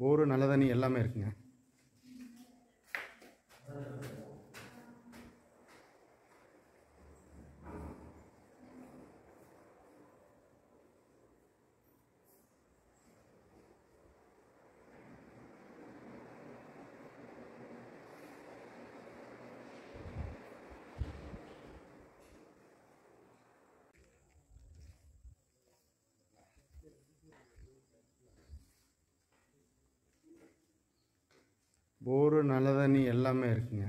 Bore நல்ல தண்ணி எல்லாமே இருக்குங்க. போரு நல்ல தண்ணி எல்லாமே இருக்குங்க.